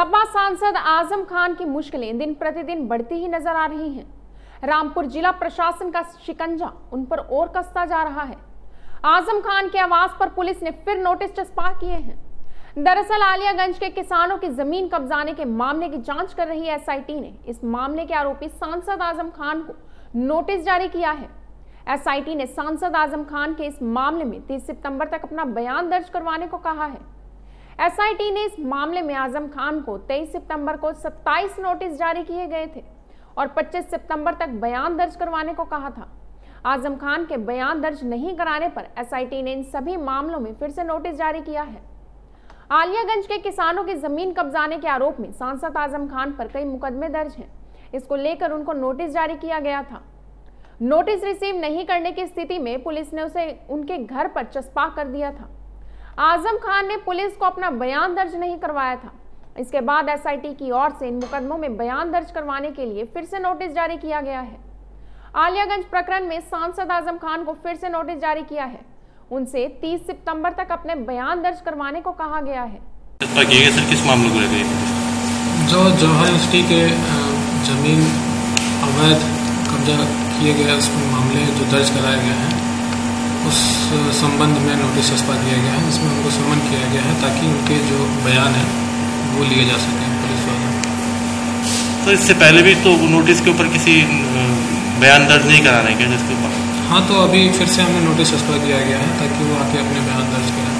सपा सांसद आज़म खान की मुश्किलें दिन प्रतिदिन बढ़ती ही नज़र आ रही हैं। रामपुर जिला प्रशासन का शिकंजा उन पर और कसता जा रहा है। आज़म खान के आवास पर पुलिस ने फिर नोटिस चस्पा किए हैं। दरअसल आलियागंज के किसानों की ज़मीन कब्जाने के मामले की जाँच कर रही एसआईटी ने इस मामले के आरोपी सांसद आज़म खान को नोटिस जारी किया है। एसआईटी ने सांसद आज़म खान के इस मामले में 30 सितंबर तक अपना बयान दर्ज करवाने को कहा है। एसआईटी ने इस मामले में आज़म खान को 23 सितंबर को 27 नोटिस जारी किए गए थे और 25 सितंबर तक बयान दर्ज करवाने को कहा था। आज़म खान के बयान दर्ज नहीं कराने पर एसआईटी ने इन सभी मामलों में फिर से नोटिस जारी किया है। आलियागंज के किसानों की ज़मीन कब्जाने के आरोप में सांसद आज़म खान पर कई मुकदमे दर्ज हैं। इसको लेकर उनको नोटिस जारी किया गया था। नोटिस रिसीव नहीं करने की स्थिति में पुलिस ने उसे उनके घर पर चस्पा कर दिया था। आज़म खान ने पुलिस को अपना बयान दर्ज नहीं करवाया था। इसके बाद एसआईटी की ओर से इन मुकदमों में बयान दर्ज करवाने के लिए फिर से नोटिस जारी किया गया है। आलियागंज प्रकरण में सांसद आज़म खान को फिर से नोटिस जारी किया है। उनसे 30 सितंबर तक अपने बयान दर्ज करवाने को कहा गया है। सर किस मामले को जो जवाहर यूनिवर्सिटी के ज़मीन अवैध कब्जा किए गए मामले जो दर्ज कराए गए हैं उस संबंध में नोटिस चस्पा दिया गया है जिसमें उनको समन किया गया है ताकि उनके जो बयान है वो लिए जा सकें पुलिस द्वारा सर इससे पहले भी तो नोटिस के ऊपर किसी बयान दर्ज नहीं कराने के जिसके ऊपर? हाँ तो अभी फिर से हमें नोटिस चस्पा दिया गया है ताकि वो आके अपने बयान दर्ज करें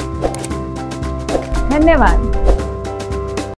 धन्यवाद।